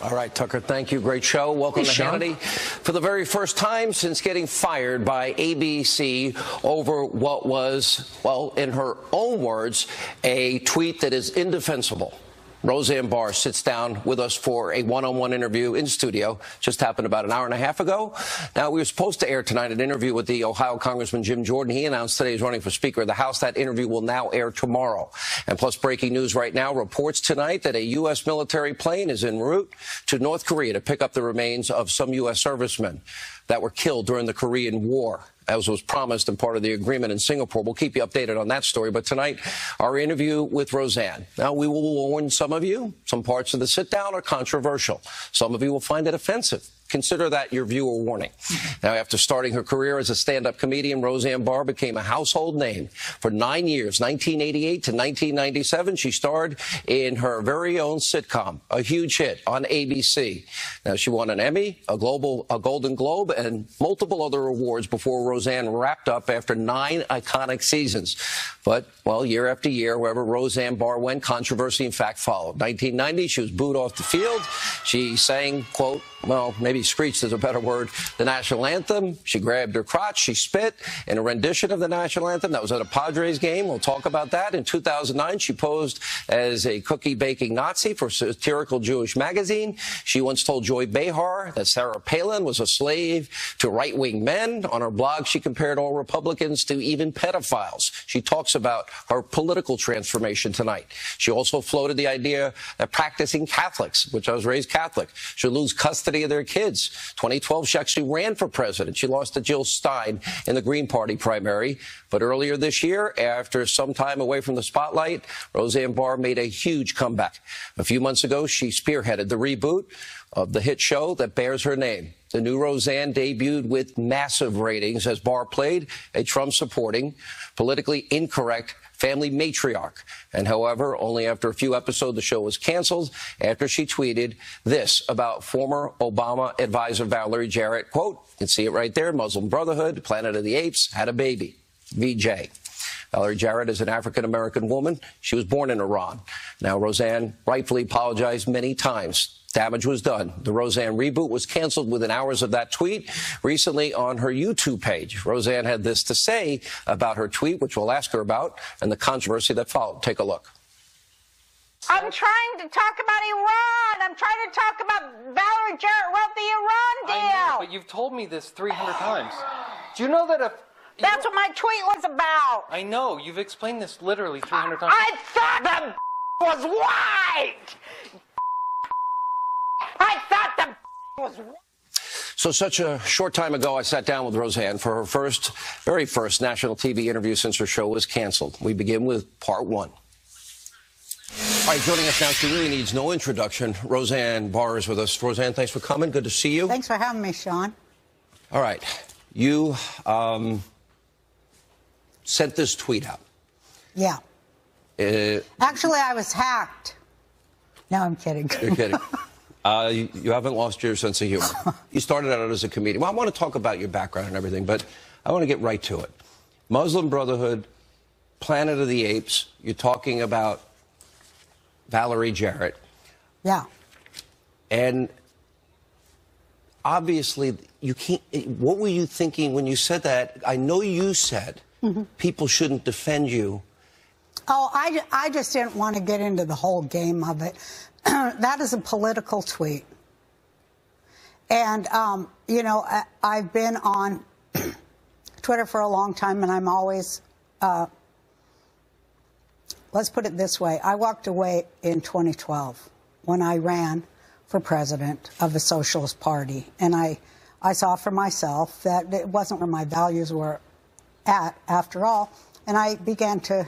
All right, Tucker, thank you. Great show. Welcome hey, to Sean. Hannity. For the very first time since getting fired by ABC over what was, well, in her own words, a tweet that is indefensible. Roseanne Barr sits down with us for a one-on-one interview in studio. Just happened about an hour and a half ago. Now, we were supposed to air tonight an interview with the Ohio Congressman Jim Jordan. He announced today he's running for Speaker of the House. That interview will now air tomorrow. And plus, breaking news right now reports tonight that a U.S. military plane is en route to North Korea to pick up the remains of some U.S. servicemen that were killed during the Korean War as was promised and part of the agreement in Singapore. We'll keep you updated on that story. But tonight, our interview with Roseanne. Now, we will warn some of you, some parts of the sit down are controversial. Some of you will find it offensive. Consider that your viewer warning. Now, after starting her career as a stand-up comedian, Roseanne Barr became a household name. For nine years, 1988 to 1997, she starred in her very own sitcom, a huge hit on ABC. Now, she won an Emmy, a Global, a Golden Globe, and multiple other awards before Roseanne wrapped up after nine iconic seasons. But, well, year after year, wherever Roseanne Barr went, controversy in fact followed. 1990, she was booed off the field. She sang, quote, well, maybe screeched is a better word, the national anthem. She grabbed her crotch. She spit in a rendition of the national anthem. That was at a Padres game. We'll talk about that. In 2009, she posed as a cookie baking Nazi for satirical Jewish magazine. She once told Joy Behar that Sarah Palin was a slave to right wing men. On her blog, she compared all Republicans to even pedophiles. She talks about her political transformation tonight. She also floated the idea that practicing Catholics, which I was raised Catholic, should lose custody of their kids. 2012, she actually ran for president. She lost to Jill Stein in the Green Party primary. But earlier this year, after some time away from the spotlight, Roseanne Barr made a huge comeback. A few months ago, she spearheaded the reboot of the hit show that bears her name. The new Roseanne debuted with massive ratings as Barr played a Trump supporting, politically incorrect family matriarch. And however, only after a few episodes, the show was canceled after she tweeted this about former Obama advisor Valerie Jarrett. Quote, you can see it right there, Muslim Brotherhood, Planet of the Apes, had a baby. VJ. Valerie Jarrett is an African American woman. She was born in Iran. Now, Roseanne rightfully apologized many times. Damage was done. The Roseanne reboot was canceled within hours of that tweet. Recently on her YouTube page, Roseanne had this to say about her tweet, which we'll ask her about, and the controversy that followed. Take a look. I'm trying to talk about Iran. I'm trying to talk about Valerie Jarrett wrote the Iran deal. I know, but you've told me this 300 times. Do you know that if That's what my tweet was about. I know you've explained this literally 300 times. I thought the was white. I thought the was. So, such a short time ago, I sat down with Roseanne for her first, very first national TV interview since her show was canceled. We begin with part one. All right, joining us now, she really needs no introduction. Roseanne Barr is with us. Roseanne, thanks for coming. Good to see you. Thanks for having me, Sean. All right. You um, sent this tweet out. Yeah. Uh, Actually, I was hacked. No, I'm kidding. You're kidding. Uh, you, you haven't lost your sense of humor. You started out as a comedian. Well, I want to talk about your background and everything, but I want to get right to it. Muslim Brotherhood, Planet of the Apes, you're talking about Valerie Jarrett. Yeah. And obviously, you can't. What were you thinking when you said that? I know you said people shouldn't defend you. Oh, I, I just didn't want to get into the whole game of it. that is a political tweet. And, um, you know, I, I've been on Twitter for a long time, and I'm always, uh, let's put it this way I walked away in 2012 when I ran for president of the Socialist Party. And I, I saw for myself that it wasn't where my values were at, after all. And I began to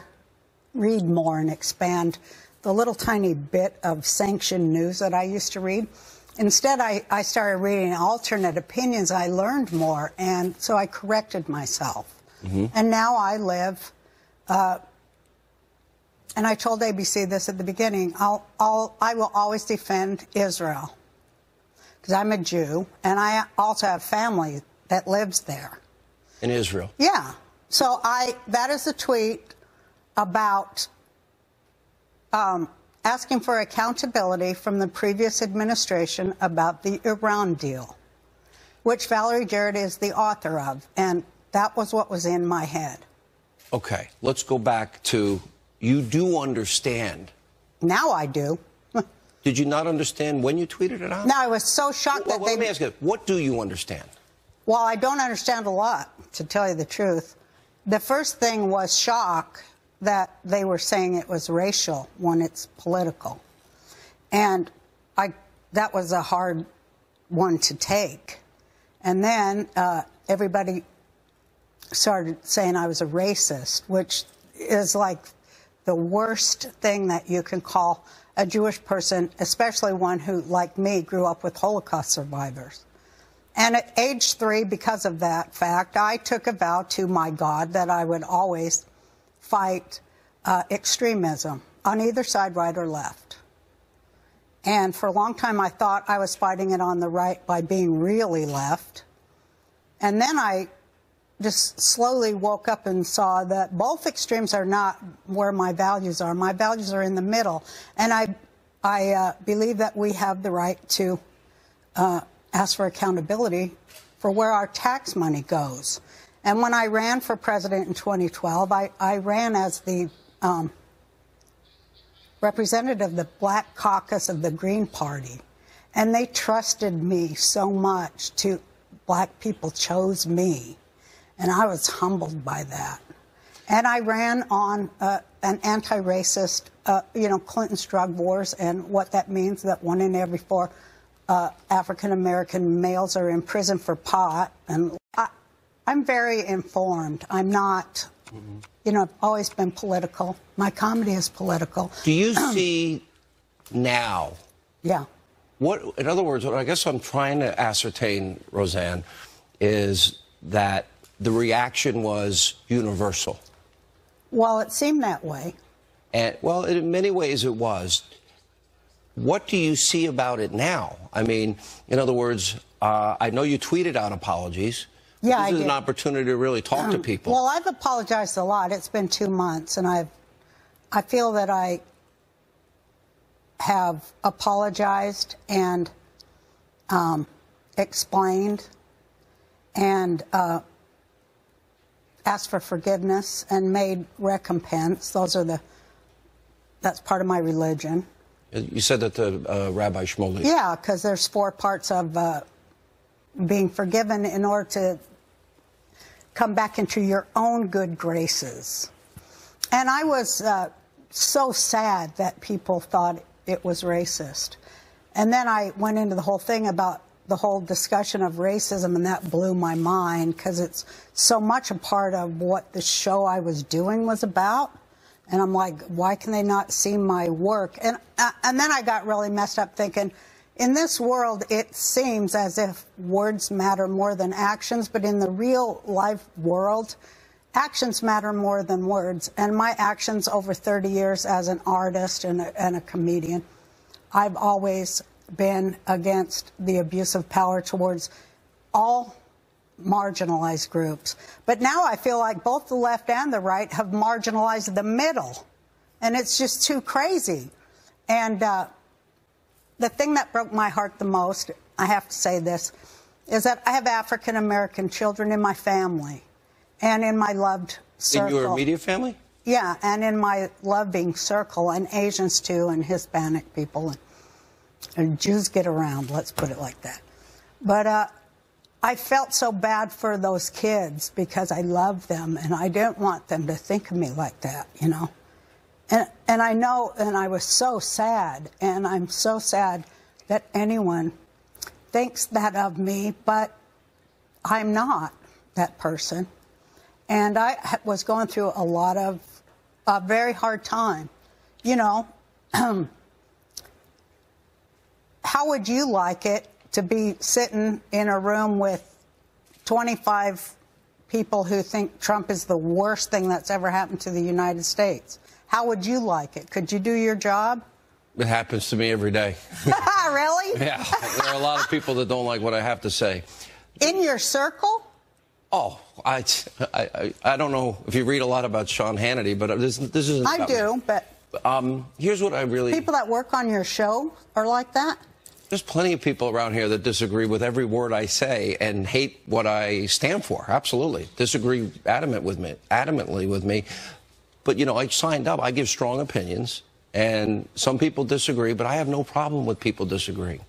read more and expand the little tiny bit of sanctioned news that I used to read. Instead, I, I started reading alternate opinions. I learned more, and so I corrected myself. And now I live, uh, and I told ABC this at the beginning I'll, I'll, I will always defend Israel because I'm a Jew, and I also have family that lives there. In Israel. Yeah. So I that is a tweet about um, asking for accountability from the previous administration about the Iran deal, which Valerie Jarrett is the author of. And that was what was in my head. Okay, let's go back to you do understand. Now I do. Did you not understand when you tweeted it out? No, I was so shocked Well, that well, let me ask you, what do you understand? Well, I don't understand a lot, to tell you the truth. The first thing was shock that they were saying it was racial when it's political. And I, that was a hard one to take. And then uh, everybody started saying I was a racist, which is like the worst thing that you can call a Jewish person, especially one who, like me, grew up with Holocaust survivors. And at age three, because of that fact, I took a vow to my God that I would always fight uh, extremism on either side, right or left. And for a long time, I thought I was fighting it on the right by being really left. And then I just slowly woke up and saw that both extremes are not where my values are. My values are in the middle. And I, I uh, believe that we have the right to uh, ask for accountability for where our tax money goes. And when I ran for president in 2012, I, I ran as the um, representative of the Black Caucus of the Green Party. And they trusted me so much to, black people chose me. And I was humbled by that. And I ran on uh, an anti racist, uh, you know, Clinton's drug wars and what that means that one in every four uh, African American males are in prison for pot. And I, I'm very informed. I'm not, you know, I've always been political. My comedy is political. Do you see now Yeah. what, in other words, what I guess I'm trying to ascertain, Roseanne, is that the reaction was universal. Well, it seemed that way. And, well, in many ways it was. What do you see about it now? I mean, in other words, uh, I know you tweeted out apologies. Yeah, this I is an opportunity to really talk to people. Well, I've apologized a lot. It's been two months, and I've, I feel that I have apologized and um, explained and uh, asked for forgiveness and made recompense. Those are the, that's part of my religion. you said that to uh, Rabbi Shmuley. Yeah, because there's four parts of uh, being forgiven in order to come back into your own good graces. And I was uh, so sad that people thought it was racist. And then I went into the whole thing about the whole discussion of racism, and that blew my mind because it's so much a part of what the show I was doing was about. And I'm like, why can they not see my work? And uh, and then I got really messed up thinking, in this world, it seems as if words matter more than actions, but in the real life world, actions matter more than words. And my actions over 30 years as an artist and a, and a comedian, I've always been against the abuse of power towards all marginalized groups. But now I feel like both the left and the right have marginalized the middle. And it's just too crazy. And uh, the thing that broke my heart the most, I have to say this, is that I have African American children in my family and in my loved In your immediate family? Yeah, and in my loving circle, and Asians too, and Hispanic people, and, and Jews get around, let's put it like that. But uh, I felt so bad for those kids because I love them, and I didn't want them to think of me like that, you know? And, and I know, and I was so sad, and I'm so sad that anyone thinks that of me, but I'm not that person. And I was going through a lot of a very hard time. You know, how would you like it to be sitting in a room with 25 people who think Trump is the worst thing that's ever happened to the United States? How would you like it? Could you do your job? It happens to me every day. really? Yeah, there are a lot of people that don't like what I have to say. In your circle? Oh, I, I, I- don't know if you read a lot about Sean Hannity, but this, this isn't. I about me. do, but Um, here's what I really. People that work on your show are like that? There's plenty of people around here that disagree with every word I say and hate what I stand for. Absolutely. Disagree adamant with me, adamantly with me. But, you know, I signed up. I give strong opinions. And some people disagree, but I have no problem with people disagreeing.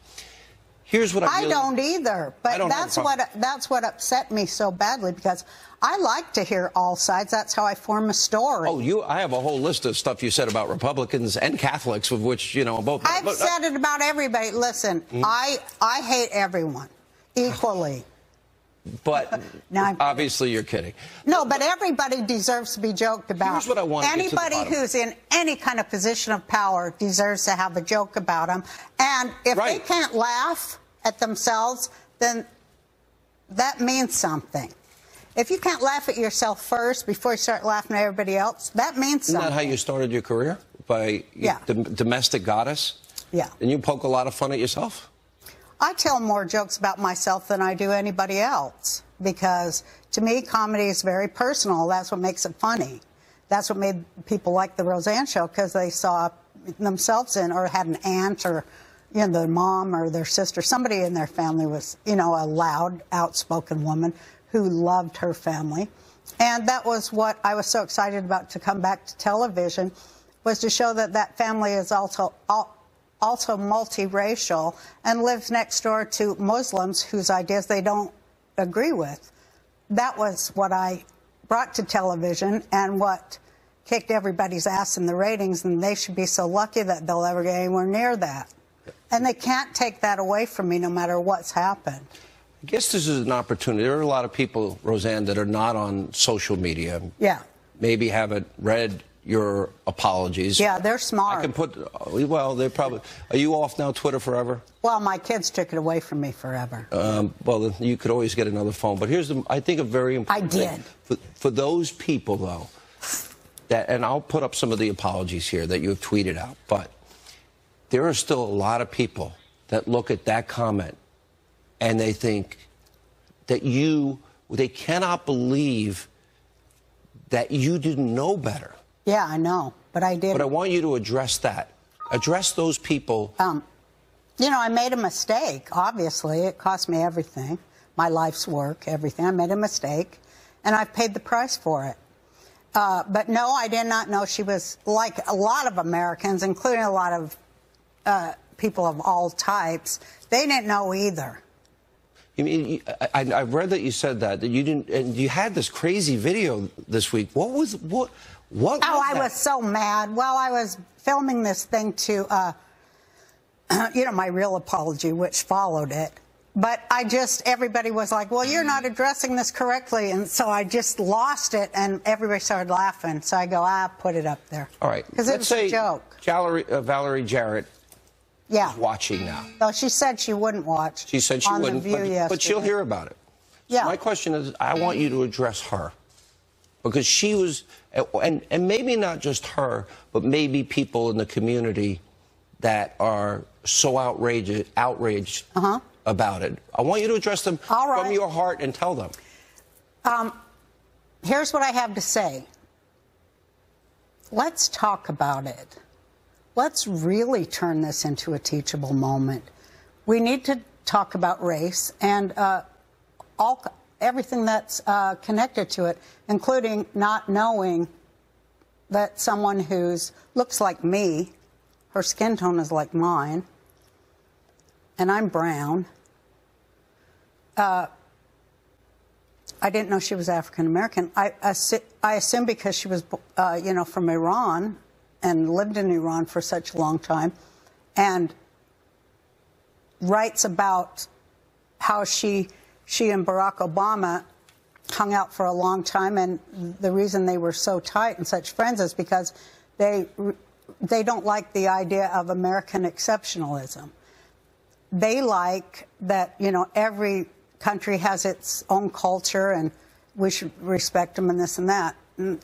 Here's what I, I don't either. But don't that's what that's what upset me so badly because I like to hear all sides. That's how I form a story. Oh, you! I have a whole list of stuff you said about Republicans and Catholics, of which you know both. I've but- uh, said it about everybody. Listen, Hmm? I I hate everyone equally. But obviously you're kidding. No, but everybody deserves to be joked about. Here's what I want to get to the Anybody who's in any kind of position of power deserves to have a joke about them. And if they can't laugh at themselves, then that means something. If you can't laugh at yourself first before you start laughing at everybody else, that means Isn't something. that how you started your career? By Yeah. dom- domestic goddess? Yeah. And you poke a lot of fun at yourself? I tell more jokes about myself than I do anybody else because to me, comedy is very personal. That's what makes it funny. That's what made people like the Roseanne show because they saw themselves in or had an aunt or you know their mom or their sister. Somebody in their family was you know a loud, outspoken woman who loved her family, and that was what I was so excited about to come back to television was to show that that family is also al- also multiracial and lives next door to Muslims whose ideas they don't agree with. That was what I brought to television and what kicked everybody's ass in the ratings, and they should be so lucky that they'll ever get anywhere near that. And they can't take that away from me no matter what's happened. I guess this is an opportunity. There are a lot of people, Roseanne, that are not on social media. Yeah. Maybe haven't read your apologies. Yeah, they're smart. I can put, well, they're probably, are you off now Twitter forever? Well, my kids took it away from me forever. Um, well, you could always get another phone. But here's, the, I think, a very important I did. For, for those people, though, that, and I'll put up some of the apologies here that you have tweeted out, but there are still a lot of people that look at that comment and they think that you, they cannot believe that you didn't know better. Yeah, I know, but I did. But I want you to address that. Address those people. Um, you know, I made a mistake, obviously. It cost me everything my life's work, everything. I made a mistake, and I've paid the price for it. Uh, but no, I did not know she was like a lot of Americans, including a lot of uh, people of all types. They didn't know either. You mean, I, I I've read that you said that that you didn't, and you had this crazy video this week. What was what? What? Oh, I that? was so mad. Well, I was filming this thing to, uh, you know, my real apology, which followed it. But I just, everybody was like, well, you're not addressing this correctly. And so I just lost it, and everybody started laughing. So I go, ah, put it up there. All right. Because it Let's was say a joke. Valerie, uh, Valerie Jarrett Yeah. is watching now. Though she said she wouldn't watch. She said she on wouldn't, The View but, but she'll hear about it. Yeah. My question is, I want you to address her because she was, and and maybe not just her, but maybe people in the community that are so outraged, outraged about it. I want you to address them Uh-huh. Right. from your heart and tell them. Here's what I have to say. Let's talk about it. Let's really turn this into a teachable moment. We need to talk about race and uh, all everything that's uh, connected to it, including not knowing that someone who's looks like me, her skin tone is like mine, and I'm brown. I didn't know she was African American. I, assu- I assume because she was, uh, you know, from Iran and lived in Iran for such a long time, and writes about how she, she and Barack Obama hung out for a long time, and the reason they were so tight and such friends is because they, they don't like the idea of American exceptionalism they like that you know every country has its own culture and we should respect them and this and that. Mm,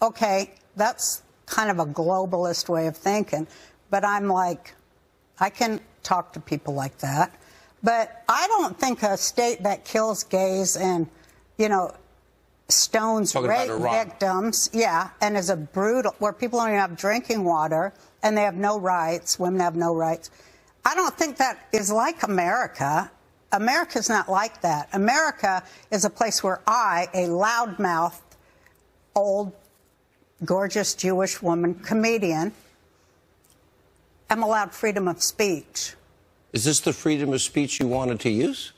Okay, that's kind of a globalist way of thinking, but I'm like, I can talk to people like that, but I don't think a state that kills gays and you know stones Talking rape victims. Yeah, and is a brutal where people don't even have drinking water and they have no rights. Women have no rights. I don't think that is like America. America's not like that. America is a place where I, a loudmouth, old, gorgeous Jewish woman comedian, am allowed freedom of speech. Is this the freedom of speech you wanted to use?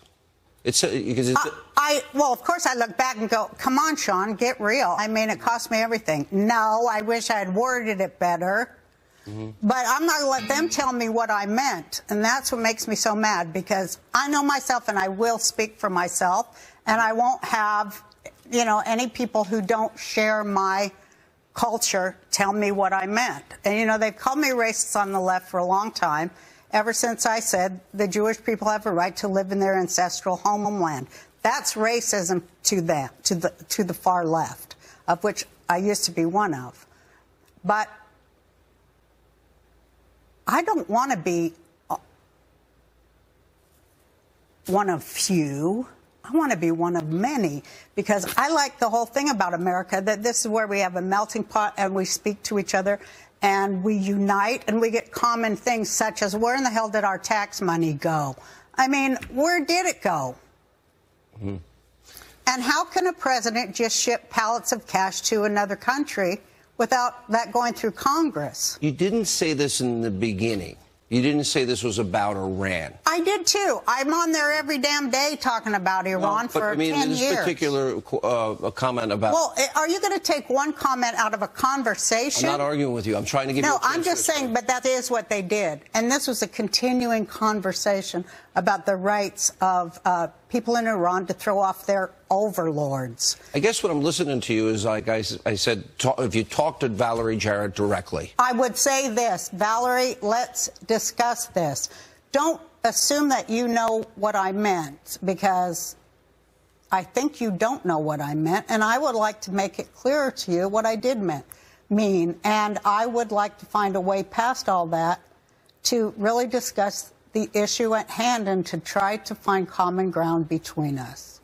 It's because it's, I, I well, of course, I look back and go, "Come on, Sean, get real." I mean, it cost me everything. No, I wish I had worded it better, mm-hmm. but I'm not going to let them tell me what I meant, and that's what makes me so mad because I know myself, and I will speak for myself, and I won't have, you know, any people who don't share my culture tell me what I meant. And you know, they've called me racist on the left for a long time, ever since I said the Jewish people have a right to live in their ancestral homeland. That's racism to them, to the to the far left, of which I used to be one of. But I don't want to be uh, one of few. I want to be one of many because I like the whole thing about America that this is where we have a melting pot and we speak to each other and we unite and we get common things such as where in the hell did our tax money go? I mean, where did it go? Mm-hmm. And how can a president just ship pallets of cash to another country without that going through Congress? you didn't say this in the beginning. You didn't say this was about Iran. I did too. I'm on there every damn day talking about Iran but for I mean, 10 this years. particular uh, a comment about. well, eh, are you going to take one comment out of a I'm conversation? not arguing with you. I'm trying to give you. no, a chance I'm just saying, but that is what they did. And this was a continuing conversation about the rights of uh, people in Iran to throw off their overlords. I guess what I'm listening to you is like I, I said, talk, if you talked to Valerie Jarrett directly, I would say this, Valerie, let's discuss this. Don't assume that you know what I meant because I think you don't know what I meant, and I would like to make it clearer to you what I did meant, mean. And I would like to find a way past all that to really discuss the issue at hand and to try to find common ground between us.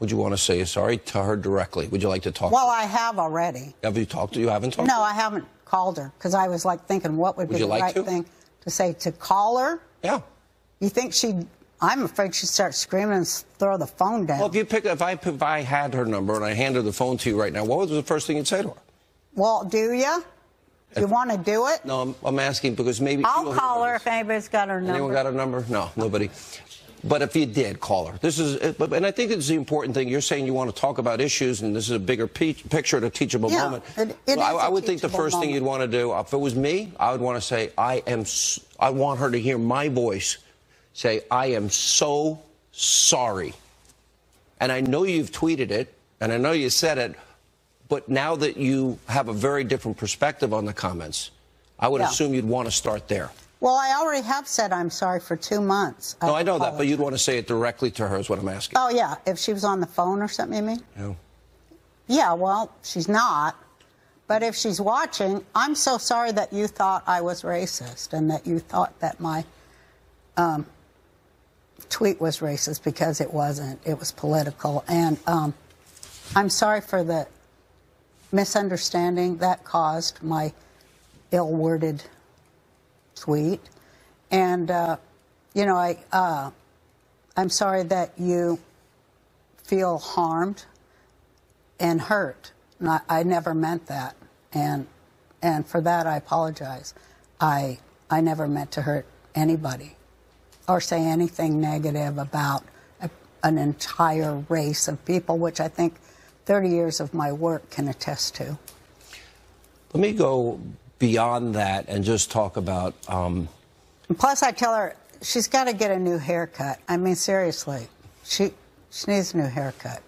would you want to say sorry to her directly? Would you like to talk? Well, I have already. have you talked to you? Haven't talked? No, I haven't called her because I was like thinking what would, Would be the like right to? thing to say to call her. Yeah. You think she'd? I'm afraid she'd start screaming and throw the phone down. Well, if you pick, if I if I had her number and I handed the phone to you right now, what was the first thing you'd say to her? Well, do you? You want to do it? No, I'm, I'm asking because maybe I'll call her if anybody's got her number. Anyone got her number? No, nobody. But if you did, call her. This is, and I think it's the important thing. You're saying you want to talk about issues, and this is a bigger picture, a teachable Yeah, moment. it- it Well, I, I would think the first thing you'd want to do, if it was me, I would want to say, I am. I want her to hear my voice say, I am so sorry. And I know you've tweeted it, and I know you said it, but now that you have a very different perspective on the comments, I would Yeah. assume you'd want to start there. Well, I already have said I'm sorry for two months. No, I know that, but you'd want to say it directly to her, is what I'm asking. Oh yeah, if she was on the phone or something, you mean? No. Yeah, well, she's not. But if she's watching, I'm so sorry that you thought I was racist and that you thought that my um, tweet was racist because it wasn't. It was political. And um, I'm sorry for the misunderstanding that caused my ill worded tweet. And, uh, you know, I, uh, I'm sorry that you feel harmed and hurt. I, I never meant that, and and for that I apologize. I I never meant to hurt anybody or say anything negative about a, an entire race of people, which I think 30 years of my work can attest to. Let me go beyond that and just talk about. Um, plus, I tell her she's got to get a new haircut. I mean, seriously, she she needs a new haircut.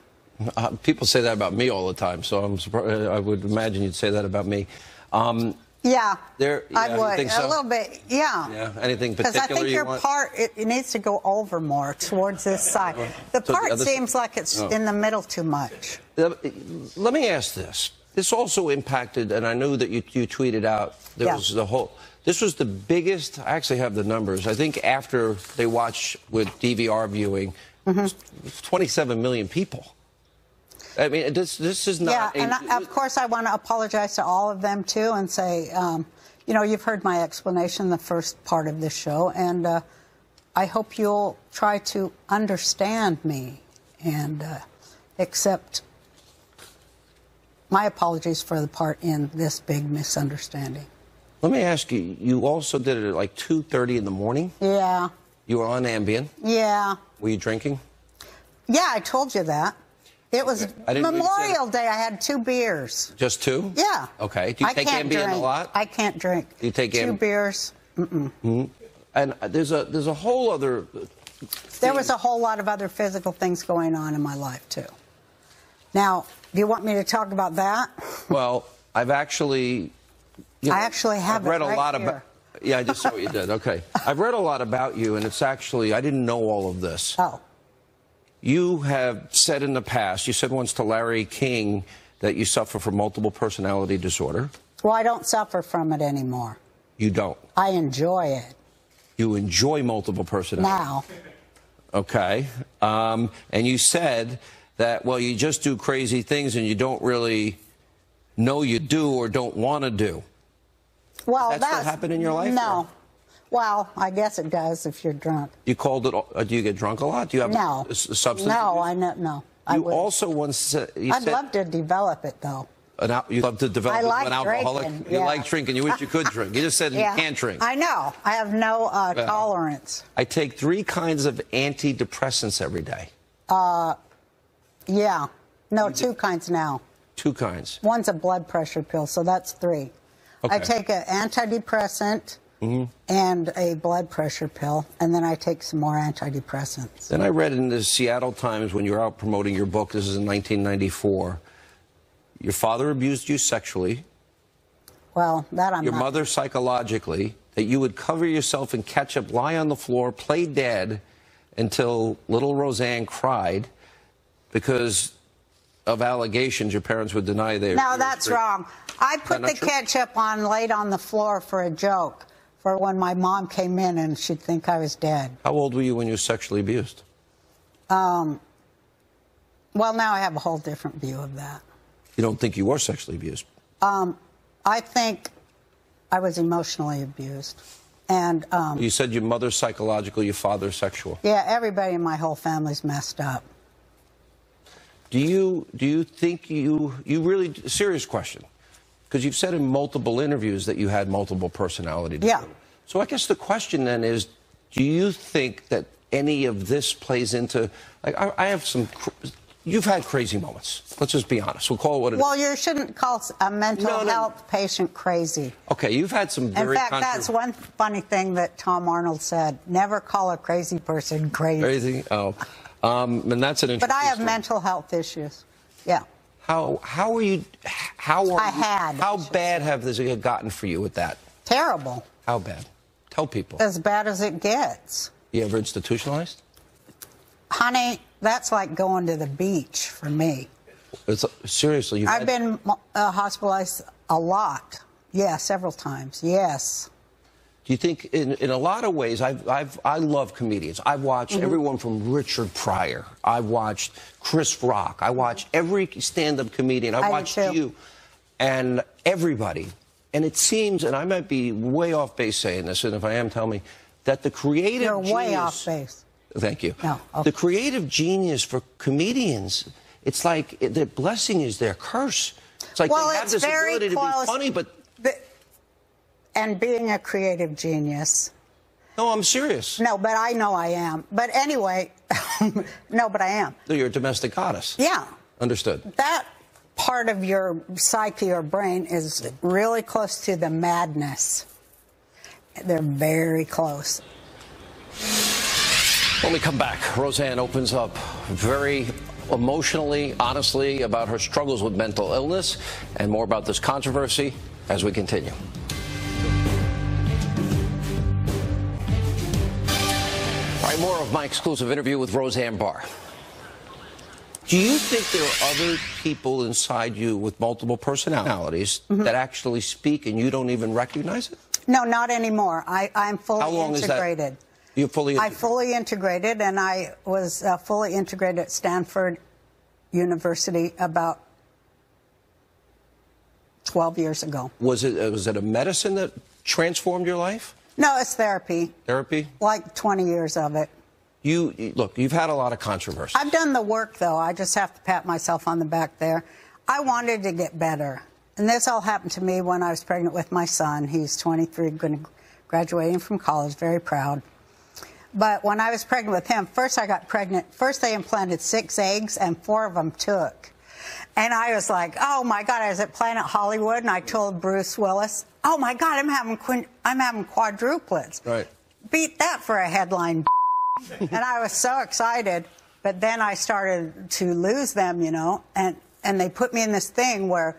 uh, people say that about me all the time, so I'm surprised. I would imagine you'd say that about me. Um, Yeah, There- I yeah, you would so? a little bit. Yeah. Yeah, anything Because I think you your want? part it, it needs to go over more towards this side. The So part other- seems like it's Oh. in the middle too much. let me ask this. This also impacted, and I knew that you, you tweeted out there Yeah. was the whole. This was the biggest. I actually have the numbers. I think after they watched with DVR viewing, Mm-hmm. 27 million people. I mean, this this is not. yeah, a- and I, of course, I want to apologize to all of them too, and say, um, you know, you've heard my explanation the first part of this show, and uh, I hope you'll try to understand me and uh, accept my apologies for the part in this big misunderstanding. Let me ask you. You also did it at like two thirty in the morning. Yeah, You were on Ambien. yeah, Were you drinking? yeah. I told you that. It was I didn't know you said Memorial Day. I had two beers. Just two? Yeah. Okay. Do you I take Ambien drink. a lot? I can't drink. Do you take two Am- beers? Mm-hmm. And there's a there's a whole other. There was a whole lot of other physical things going on in my life too. Now, do you want me to talk about that? Well, I've actually. you I actually have I've read a lot here. about. Yeah, I just saw what you did. Okay, I've read a lot about you, and it's actually I didn't know all of this. Oh, You have said in the past, you said once to Larry King that you suffer from multiple personality disorder. well, I don't suffer from it anymore. You don't. I enjoy it You enjoy multiple personality. now. Okay. Um, and you said that, well, you just do crazy things and you don't really know you do or don't want to do. Well, That still that's happen in your life, No. or- Well, I guess it does if you're drunk. You called it, uh, do you get drunk a lot? Do you have No. a, s- substance No? I know. No, I You also once said, you I'd said love to develop it though. an al- you love to develop I like an alcoholic. drinking, You like drinking. You wish you could drink. You just said Yeah, you can't drink. I know. I have no uh, Yeah. tolerance. I take three kinds of antidepressants every day. Uh, Yeah. No, two kinds now. Two kinds. One's a blood pressure pill, so that's three. Okay. I take an antidepressant Mm-hmm. and a blood pressure pill, and then I take some more antidepressants. Then I read in the Seattle Times when you were out promoting your book, this is in 1994, your father abused you sexually, Well, that I'm your not. mother psychologically, that you would cover yourself in ketchup, lie on the floor, play dead until little Roseanne cried because of allegations your parents would deny they No, that's wrong. I put the true? ketchup on, laid on the floor for a joke, for when my mom came in and she'd think I was dead. How old were you when you were sexually abused? Well, now I have a whole different view of that. You don't think you were sexually abused? I think I was emotionally abused. And um, You said your mother's psychological, your father's sexual. yeah, everybody in my whole family's messed up. Do you do you think you you really serious question? Because you've said in multiple interviews that you had multiple personality disorder. Yeah. So I guess the question then is, do you think that any of this plays into? Like I, I have some. cr- You've had crazy moments. Let's just be honest. We'll call it what it is. Well, you shouldn't call a mental No, no. health patient crazy. okay, you've had some In fact, that's one funny thing that Tom Arnold said. Never call a crazy person crazy. Crazy. Oh, um, and that's an interesting. But I have story. mental health issues. Yeah. How how are you? How are I had, I How bad have this gotten for you with that? Terrible. How bad? Tell people. As bad as it gets. You ever institutionalized? Honey, that's like going to the beach for me. It's, seriously, you've I've had- been uh, hospitalized a lot. Yeah, several times. Yes. Do you think, in, in a lot of ways, I've, I've, I love comedians. I've watched Mm-hmm. everyone from Richard Pryor. I've watched Chris Rock. I watched every stand-up comedian. I I watched you, and everybody. And it seems, and I might be way off base saying this, and if I am, tell me that the creative You're way genius- off base. Thank you. No, okay. The creative genius for comedians, it's like their blessing is their curse. It's like well, they have this ability to be funny, but The- and being a creative genius. no, I'm serious. No, but I know I am. But anyway, no, but I am. You're a domestic goddess. Yeah. Understood. That part of your psyche or brain is really close to the madness. They're very close. When we come back, Roseanne opens up very emotionally, honestly, about her struggles with mental illness and more about this controversy as we continue. All right, more of my exclusive interview with Roseanne Barr. Do you think there are other people inside you with multiple personalities Mm-hmm. that actually speak and you don't even recognize it? No, not anymore. I, I'm fully How long is that? integrated. You fully I fully integrated, and I was uh, fully integrated at Stanford University about 12 years ago. Was it uh, was it a medicine that transformed your life? No, it's therapy, Therapy? like 20 years of it. You, you look. You've had a lot of controversy. I've done the work, though. I just have to pat myself on the back there. I wanted to get better. And this all happened to me when I was pregnant with my son. He's 23, going to graduating from college, very proud. But when I was pregnant with him, first I got pregnant. First they implanted six eggs, and four of them took. And I was like, oh my God, I was at Planet Hollywood, and I told Bruce Willis, oh my God, I'm having, quin- I'm having quadruplets. Right. Beat that for a headline. and I was so excited. But then I started to lose them, you know, and, and they put me in this thing where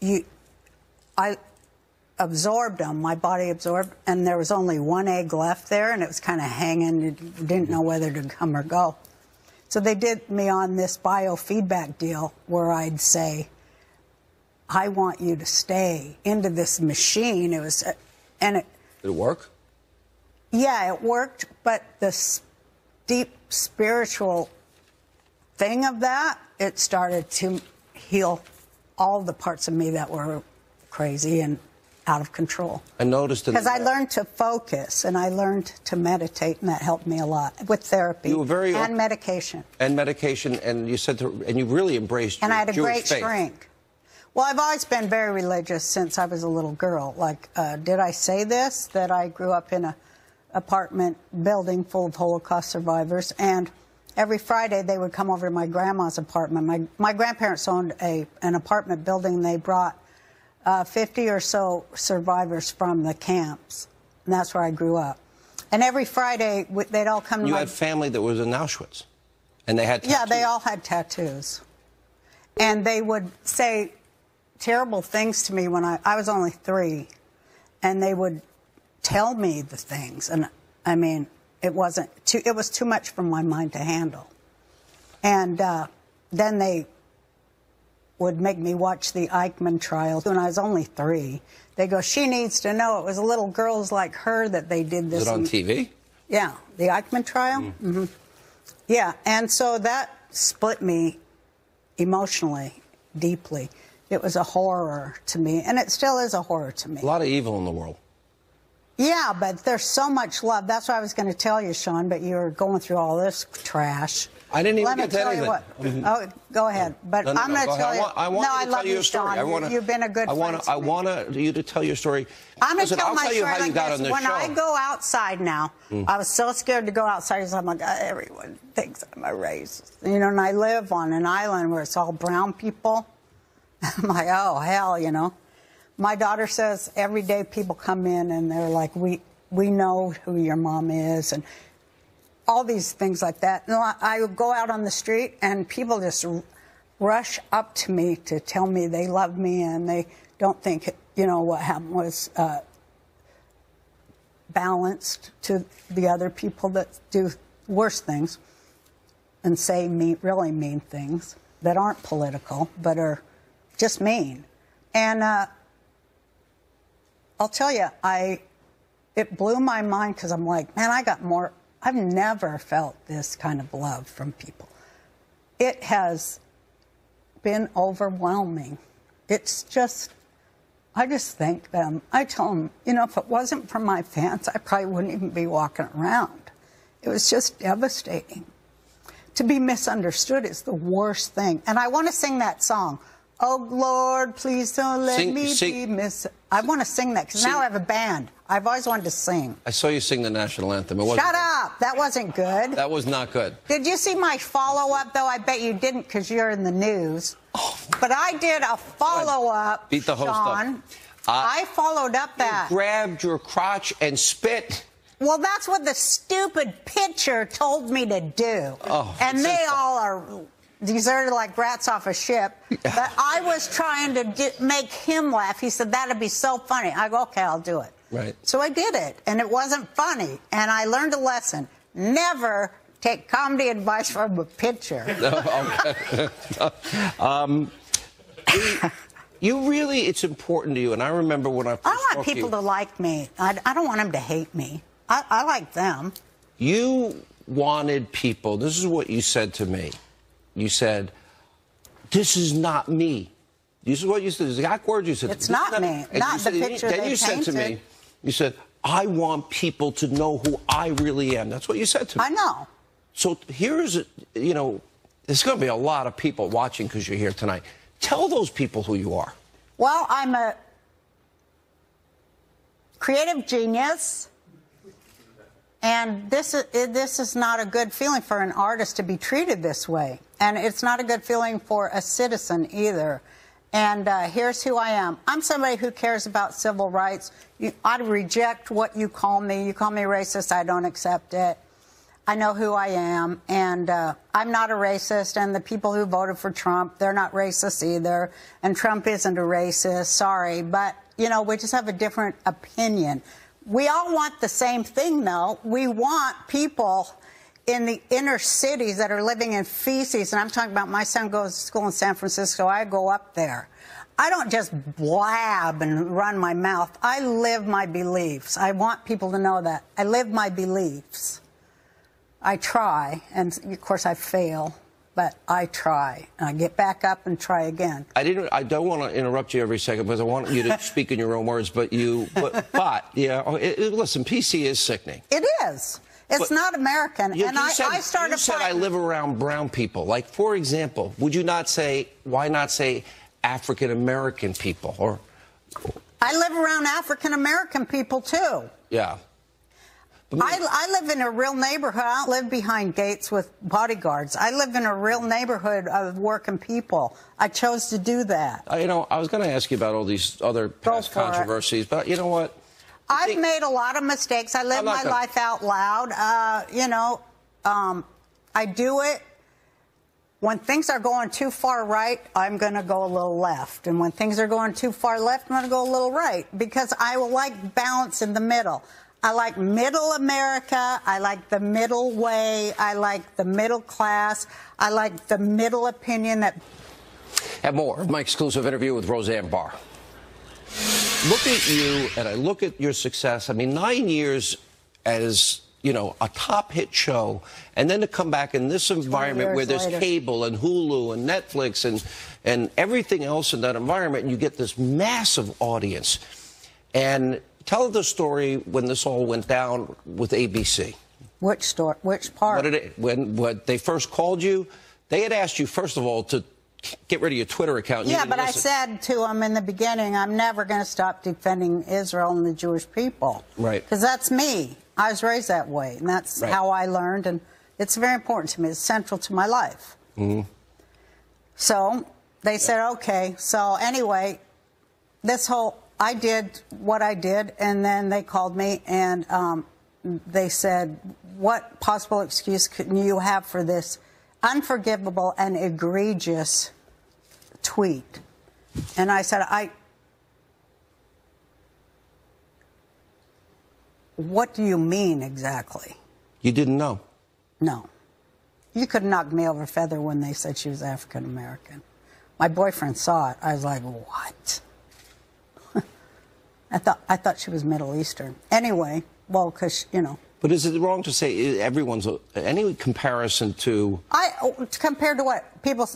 you, I absorbed them, my body absorbed, and there was only one egg left there, and it was kind of hanging. You didn't know whether to come or go. So they did me on this biofeedback deal where I'd say, I want you to stay into this machine. It was, uh, and it, Did it work? yeah, it worked, but the deep spiritual thing of that, it started to heal all the parts of me that were crazy and out of control. I noticed Because I learned to focus and I learned to meditate, and that helped me a lot with therapy You were very and medication. and medication, and you said to, and you really embraced. And I had a Jewish great faith. shrink. Well, I've always been very religious since I was a little girl. Like, uh, did I say this? That I grew up in a apartment building full of Holocaust survivors, and every Friday they would come over to my grandma's apartment. My my grandparents owned a an apartment building. They brought uh, 50 or so survivors from the camps, and that's where I grew up. And every Friday they'd all come. to You my, had family that was in Auschwitz, and they had. tattoos. yeah, they all had tattoos. And they would say terrible things to me when I, I was only three. And they would tell me the things. And I mean, it wasn't too, it was too much for my mind to handle. And uh, then they would make me watch the Eichmann trial when I was only three. They go, she needs to know it was little girls like her that they did this. Was it on TV? yeah, the Eichmann trial. Mm-hmm. Yeah, and so that split me emotionally, deeply. It was a horror to me, and it still is a horror to me. A lot of evil in the world. Yeah, but there's so much love. That's what I was going to tell you, Sean, but you were going through all this trash. I didn't even Let me get to tell you anything. what. Oh, go ahead. But No, no, I'm no, going go to tell I want, I want no, you to I tell your you, story. Sean. I wanna, you, have been a good I friend. wanna, I want you to tell your story. I'm going to tell I'll my tell you story how you like got this. on this when show. I go outside now, I was so scared to go outside because I'm like, "Uh, everyone thinks I'm a racist. You know, and I live on an island where it's all brown people. I'm like, oh, hell, you know. My daughter says every day people come in and they're like, we, we know who your mom is. And all these things like that. And I I go out on the street and people just rush up to me to tell me they love me and they don't think, you know, what happened was uh, balanced to the other people that do worse things and say mean, really mean things that aren't political but are just mean. And uh, I'll tell you, I it blew my mind because I'm like, man, I got more. I've never felt this kind of love from people. It has been overwhelming. It's just, I just thank them. I tell them, you know, if it wasn't for my fans, I probably wouldn't even be walking around. It was just devastating. To be misunderstood is the worst thing. And I want to sing that song. Oh Lord, please don't let Sing- me sing- be mis. I want to sing that because now I have a band. I've always wanted to sing. I saw you sing the national anthem. It wasn't Shut up! That wasn't good. That was not good. Did you see my follow up though? I bet you didn't because you're in the news. But I did a follow up. Beat the host up. Sean. Uh, I followed up that. Grabbed your crotch and spit. Well, that's what the stupid pitcher told me to do. Oh, and they all are deserted like rats off a ship. But I was trying to di- make him laugh. He said, that'd be so funny. I go, okay, I'll do it. Right. So I did it, and it wasn't funny. And I learned a lesson. Never take comedy advice from a pitcher. Um, You really, it's important to you. And I remember when I first I want people you, to like me. I, I don't want them to hate me. I, I like them. you wanted people. This is what you said to me. You said, This is not me. This is what you said. The exact words you said. It's is not me. Not you the said- picture Then you said to me, you said, I want people to know who I really am. That's what you said to me. I know. So here's, you know, there's going to be a lot of people watching because you're here tonight. Tell those people who you are. Well, I'm a creative genius. And this is, this is not a good feeling for an artist to be treated this way. And it's not a good feeling for a citizen either. And uh, here's who I am I'm somebody who cares about civil rights. You, I reject what you call me. You call me racist, I don't accept it. I know who I am, and uh, I'm not a racist. And the people who voted for Trump, they're not racist either. And Trump isn't a racist. Sorry, but you know we just have a different opinion. We all want the same thing, though. We want people in the inner cities that are living in feces. And I'm talking about my son goes to school in San Francisco. I go up there. I don't just blab and run my mouth. I live my beliefs. I want people to know that. I live my beliefs. I try, and of course I fail, but I try. And I get back up and try again. I didn't. I don't want to interrupt you every second because I want you to speak in your own words. But you, but, but yeah. oh, It, it- listen, PC is sickening. It is. It's But- not American. You, and you I, said, I started you said I live around brown people. Like, for example, would you not say, why not say African American people? Or, I live around African American people too. yeah. I, I live in a real neighborhood. I don't live behind gates with bodyguards. I live in a real neighborhood of working people. I chose to do that. I- You know, I was going to ask you about all these other past for it. controversies, but you know what? I've think- made a lot of mistakes. I live my gonna- life out loud. Uh, you know, um, I do it. When things are going too far right, I'm going to go a little left. And when things are going too far left, I'm going to go a little right because I will like balance in the middle. I like middle America. I like the middle way. I like the middle class. I like the middle opinion that Have more of my exclusive interview with Roseanne Barr. Look at you, and I look at your success. I mean, nine years as you know a top hit show, and then to come back in this environment where there's later. cable and Hulu and Netflix and and everything else in that environment, and you get this massive audience. And tell the story when this all went down with ABC. which store, which part. What did it, when when they first called you, they had asked you first of all to get rid of your Twitter account. you Yeah, but I said to them in the beginning, I'm never going to stop defending Israel and the Jewish people. Right. Because that's me. I was raised that way, and that's Right. how I learned, and it's very important to me. It's central to my life. Mm-hmm. So they said, okay. So anyway, this whole, I did what I did, and then they called me and um, they said, what possible excuse can you have for this unforgivable and egregious tweet? And I said, I. What do you mean exactly? You didn't know. No. You could knock me over a feather when they said she was African American. My boyfriend saw it. I was like, what? I thought I thought she was Middle Eastern. Anyway, well, because you know, But is it wrong to say everyone's any comparison to? I compared to what people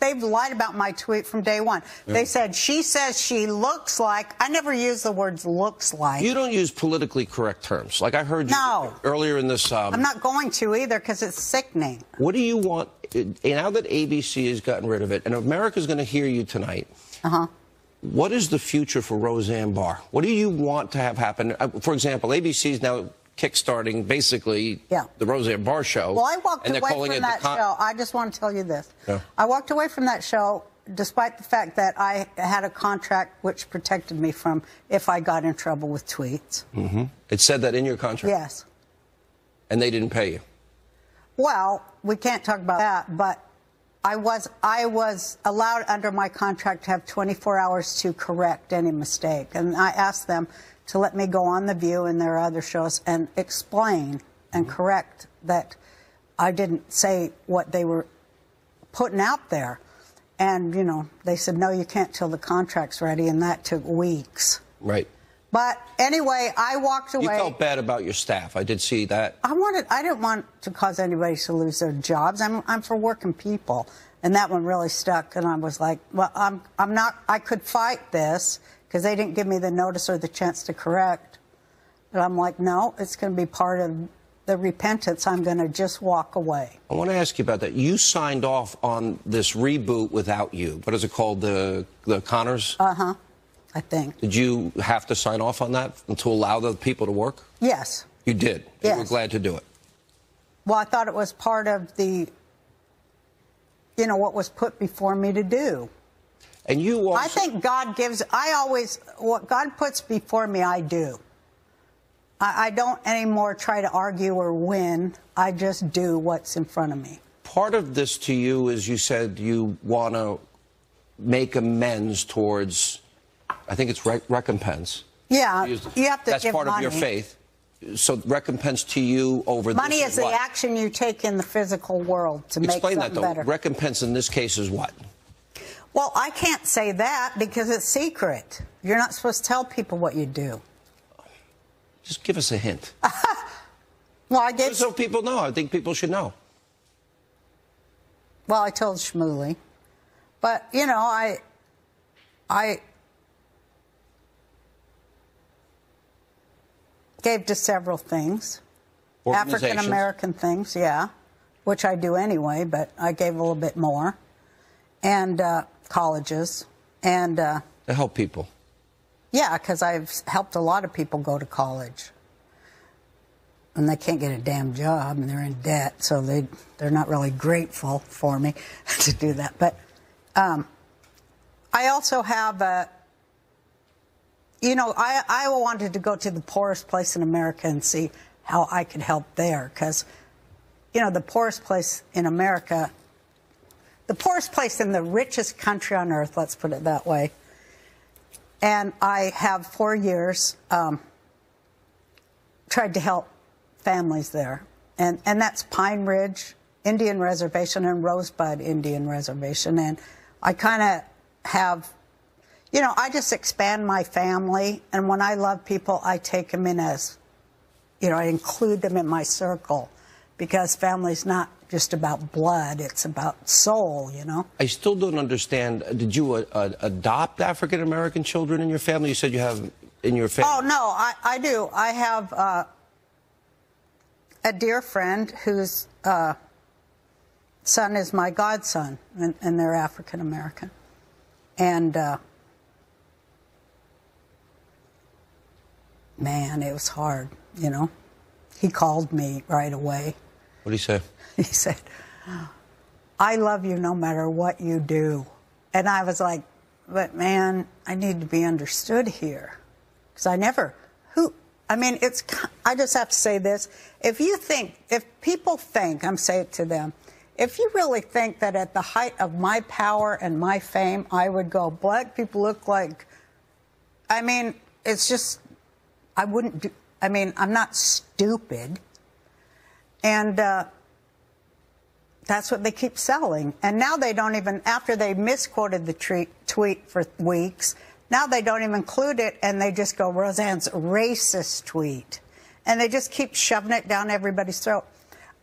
they've lied about my tweet from day one. They said she says she looks like. I never use the words looks like. You don't use politically correct terms. Like I heard you No. earlier in this. Um, I'm not going to either because it's sickening. What do you want uh, now that ABC has gotten rid of it, and America's going to hear you tonight? Uh huh. What is the future for Roseanne Barr? What do you want to have happen? Uh, For example, ABC is now kickstarting basically Yeah. the Roseanne Barr show. Well, I walked away from that show. I just want to tell you this. Yeah. I walked away from that show despite the fact that I had a contract which protected me from if I got in trouble with tweets. It said that in your contract, Yes. and they didn't pay you. Well, we can't talk about that, but I was I was allowed under my contract to have 24 hours to correct any mistake, and I asked them to let me go on the View and their other shows and explain and mm-hmm. correct that I didn't say what they were putting out there, and you know they said no, you can't till the contract's ready, and that took weeks. Right. But anyway, I walked away. You felt bad about your staff. I did see that. I wanted. I didn't want to cause anybody to lose their jobs. I'm. I'm for working people, And that one really stuck. And I was like, well, I'm, I'm not, I could fight this because they didn't give me the notice or the chance to correct. But I'm like, no, it's going to be part of the repentance. I'm going to just walk away. I want to ask you about that. You signed off on this reboot without you. What is it called? The the Conners? Uh huh. I think. Did you have to sign off on that to allow the people to work? Yes. You did. You were glad to do it. Well, I thought it was part of the, you know, what was put before me to do. And you also I think God gives, I always, what God puts before me, I do. I, I don't anymore try to argue or win. I just do what's in front of me. part of this to you is you said you want to make amends towards, I think it's rec- recompense. Yeah, you have to That's give part money. of your faith. So recompense to you over the Money this is the what? action you take in the physical world to make Explain that though. better. Recompense in this case is what? well, I can't say that because it's secret. You're not supposed to tell people what you do. Just give us a hint. Well, I gave. Just so people know. I think people should know. Well, I told Shmuley, but you know, I, I gave to several things, African American things, yeah, which I do anyway, but I gave a little bit more, and uh, colleges, and uh, To help people. yeah, because I've helped a lot of people go to college. And they can't get a damn job and they're in debt, so they, they're not really grateful for me to do that. But um, I also have a, you know, I, I wanted to go to the poorest place in America and see how I could help there because, you know, the poorest place in America, the poorest place in the richest country on earth, let's put it that way, and I have four years um, tried to help families there, and and that's Pine Ridge Indian Reservation and Rosebud Indian Reservation, and I kind of have, you know, I just expand my family, and when I love people, I take them in as, you know, I include them in my circle, because family's not just about blood; it's about soul, you know. I still don't understand. Did you uh, uh, adopt African American children in your family? You said you have in your family. Oh no, I, I do. I have uh, a dear friend whose uh, son is my godson, and, and they're African American. And man, it was hard. You know, he called me right away. What do you say? He said, I love you no matter what you do. And I was like, but man, I need to be understood here. Because I never, who, I mean, it's, I just have to say this. If you think, if people think, I'm saying it to them, if you really think that at the height of my power and my fame, I would go, black people look like, I mean, it's just, I wouldn't do, I mean, I'm not stupid. And, uh, that's what they keep selling. And now they don't even, after they misquoted the tre- tweet for weeks, now they don't even include it and they just go, Roseanne's racist tweet. And they just keep shoving it down everybody's throat.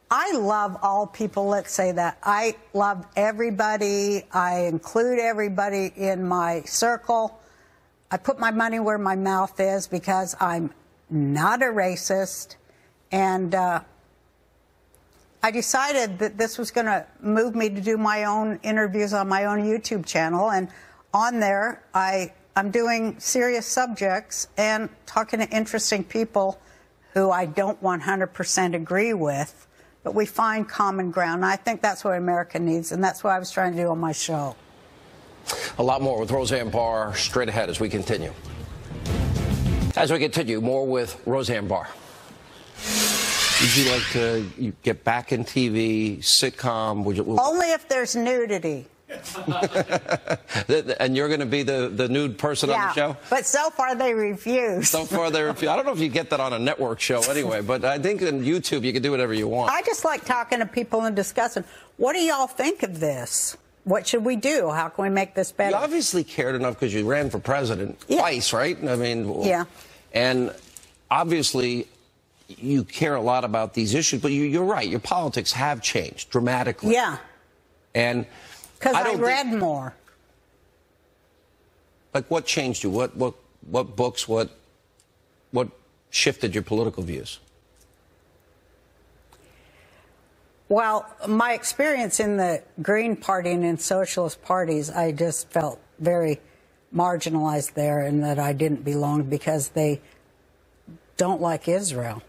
I love all people, let's say that. I love everybody. I include everybody in my circle. I put my money where my mouth is because I'm not a racist. And, uh, I decided that this was going to move me to do my own interviews on my own YouTube channel. And on there, I, I'm doing serious subjects and talking to interesting people who I don't 100% agree with, but we find common ground. And I think that's what America needs, and that's what I was trying to do on my show. A lot more with Roseanne Barr straight ahead as we continue. As we continue, more with Roseanne Barr. Would you like to you get back in TV, sitcom? Would you, Only if there's nudity. and you're going to be the, the nude person on the show? But so far they refuse. So far, there. I don't know if you get that on a network show anyway, but I think on YouTube you can do whatever you want. I just like talking to people and discussing. What do y'all think of this? What should we do? How can we make this better? You obviously cared enough because you ran for president Yeah. twice, right? I mean, Yeah. And obviously, you care a lot about these issues, but you, you're right. Your politics have changed dramatically. Yeah. And Because I I, think- read more. Like, what changed you? What, what, what books, what, what shifted your political views? Well, my experience in the Green Party and in socialist parties, I just felt very marginalized there and that I didn't belong because they don't like Israel.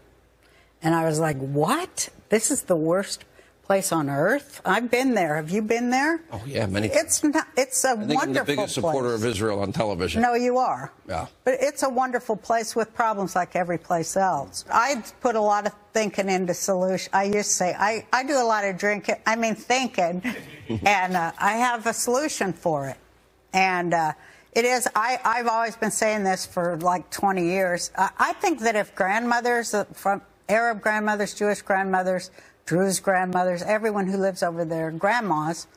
And I was like, what? This is the worst place on earth? I've been there. Have you been there? Oh, yeah, many It's not, it's a I think I'm wonderful the biggest supporter place. of Israel on television. No, you are. Yeah. But it's a wonderful place with problems like every place else. I put a lot of thinking into solution. I used to say I, I do a lot of drinking. I mean thinking, and uh, I have a solution for it. And uh, it is. I I've always been saying this for like 20 years. I, I think that if grandmothers uh, from Arab grandmothers, Jewish grandmothers, Druze grandmothers, everyone who lives over there, grandmas.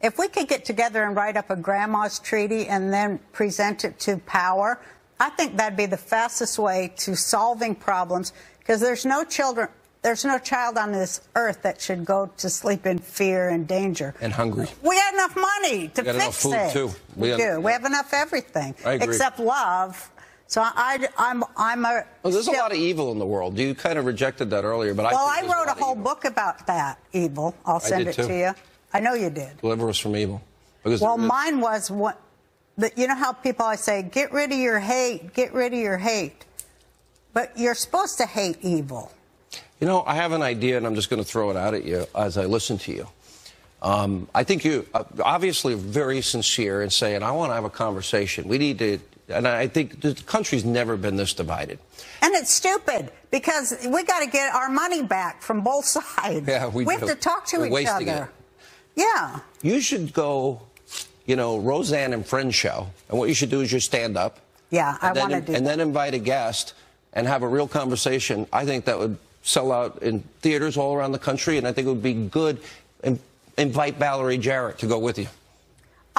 If we could get together and write up a grandma's treaty and then present it to power, I think that'd be the fastest way to solving problems because there's no children, there's no child on this earth that should go to sleep in fear and danger. And hungry. We got enough money to We got enough fix food, it. too. We, We do. We have enough everything except love. So I, I'm, I'm a. Well, there's a lot of evil in the world. You kind of rejected that earlier, but I Well, I wrote a of whole book about that evil. I'll send it too. to you. I know you did. Deliver us from evil. Because Well, mine was what. The, you know how people always say, "Get rid of your hate, get rid of your hate," but you're supposed to hate evil. You know, I have an idea, and I'm just going to throw it out at you as I listen to you. Um, I think you uh, obviously very sincere in saying, I want to have a conversation. We need to, and I think the country's never been this divided. And it's stupid because we got to get our money back from both sides. Yeah, we do. have to talk to We're each other. it. Yeah. You should go, you know, Roseanne and Friends show, and what you should do is just stand up. Yeah, I and wanna do And that. then invite a guest and have a real conversation. I think that would sell out in theaters all around the country, and I think it would be good. And invite Valerie Jarrett to go with you.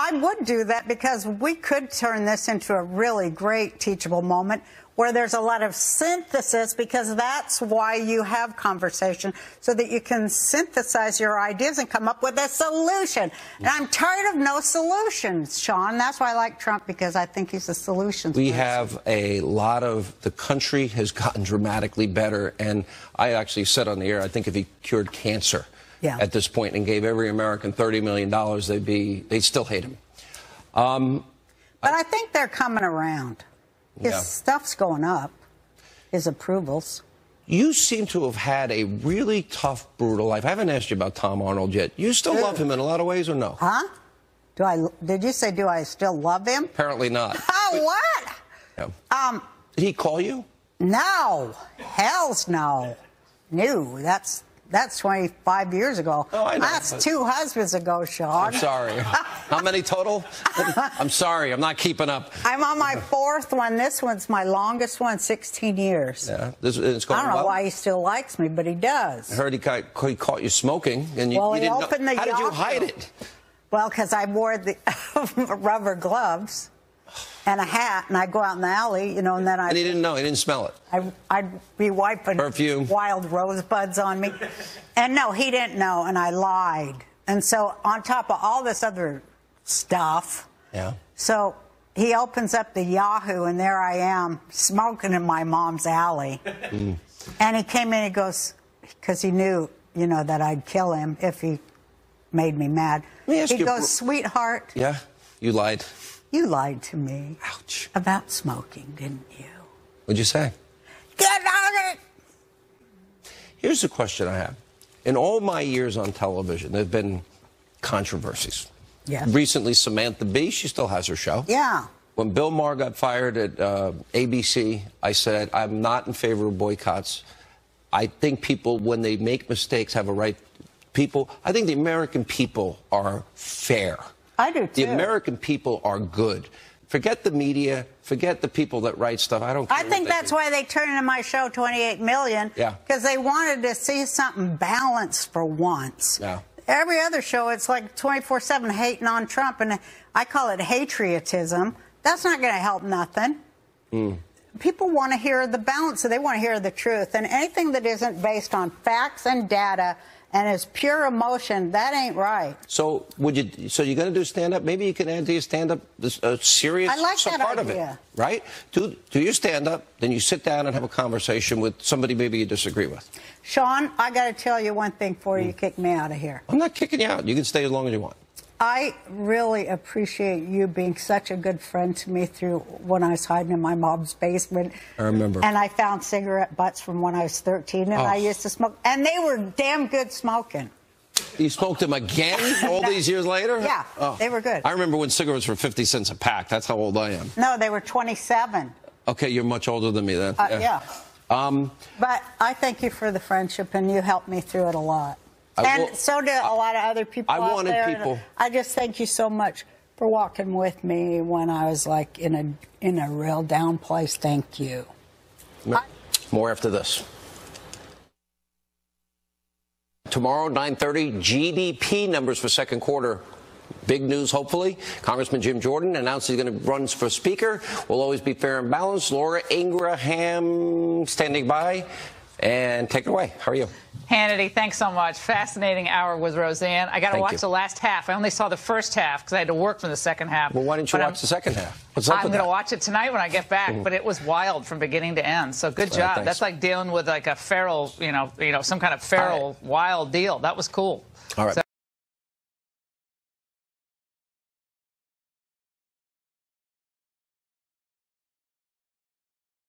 I would do that because we could turn this into a really great teachable moment where there's a lot of synthesis because that's why you have conversation so that you can synthesize your ideas and come up with a solution. And I'm tired of no solutions, Sean. That's why I like Trump because I think he's a solution. We person. have a lot of the country has gotten dramatically better, and I actually said on the air, I think if he cured cancer Yeah. at this point and gave every American thirty million dollars, they'd be they'd still hate him. Um, But I think they're coming around. His Yeah. stuff's going up, his approvals. you seem to have had a really tough, brutal life. I haven't asked you about Tom Arnold yet. You still love him in a lot of ways, or no? Huh? Do I? Did you say do I still love him? Apparently not. Oh, what? Yeah. Um, Did he call you? no. Hell's no. No, that's that's 25 years ago. Oh, I know, That's but- two husbands ago, Sean. I'm sorry. How many total? I'm sorry. I'm not keeping up. I'm on my fourth one. This one's my longest one, 16 years. Yeah, this, it's going I don't know well. why he still likes me, but he does. I heard he caught, he caught you smoking, and you, Well, you he didn't opened know. the How did you hide it? Well, because I wore the rubber gloves and a hat, and I go out in the alley, you know, and then I And he didn't know. He didn't smell it. I, I'd be wiping Perfume. wild rosebuds on me. And no, he didn't know, and I lied. And so, on top of all this other stuff, Yeah. so he opens up the Yahoo, and there I am smoking in my mom's alley. Mm. And he came in, he goes, because he knew, you know, that I'd kill him if he made me mad. Me he goes, sweetheart, Yeah, you lied. You lied to me Ouch. about smoking, didn't you? What'd you say? Get on it! Here's the question I have. In all my years on television, there have been controversies. Yes. Recently, Samantha Bee, she still has her show. Yeah. When Bill Maher got fired at uh, ABC, I said, I'm not in favor of boycotts. I think people, when they make mistakes, have a right. People, I think the American people are fair. I do too. The. American people are good. Forget the media. Forget the people that write stuff. I don't. Care I think that's why they turned into my show 28 million. Yeah. Because they wanted to see something balanced for once. Yeah. Every other show, it's like 24 7 hating on Trump, and I call it patriotism. That's not going to help nothing. Hmm. people want to hear the balance, so they want to hear the truth. And anything that isn't based on facts and data and it's pure emotion, that ain't right. So would you? So you're going to do stand up? Maybe you can add to your stand up a uh, serious I like that part of idea. it, right? Do do your stand up, then you sit down and have a conversation with somebody maybe you disagree with. Sean, I got to tell you one thing before you mm. kick me out of here. I'm not kicking you out. You can stay as long as you want. I really appreciate you being such a good friend to me through when I was hiding in my mom's basement. I remember. And I found cigarette butts from when I was 13, and Oh. I used to smoke, and they were damn good smoking. You smoked them again all these years later? Yeah, they were good. I remember when cigarettes were 50 cents a pack. That's how old I am. No, they were 27. Okay, you're much older than me then. Uh, yeah. Um, But I thank you for the friendship, and you helped me through it a lot. And will- so did a lot of other people. I out wanted there, and people- I just thank you so much for walking with me when I was like in a in a real down place. Thank you. More after this. Tomorrow, 9:30, GDP numbers for second quarter. Big news, hopefully. Congressman Jim Jordan announced he's going to run for Speaker. We'll always be fair and balanced. Laura Ingraham standing by. And take it away. How are you? Hannity, thanks so much. Fascinating hour with Roseanne. I got to watch you. the last half. I only saw the first half because I had to work for the second half. Well, why didn't you But watch I'm- the second half? What's up I'm going to watch it tonight when I get back, mm-hmm. but it was wild from beginning to end. So good job. thanks. That's like dealing with like a feral, you know, you know, some kind of feral wild deal. That was cool. All right. So-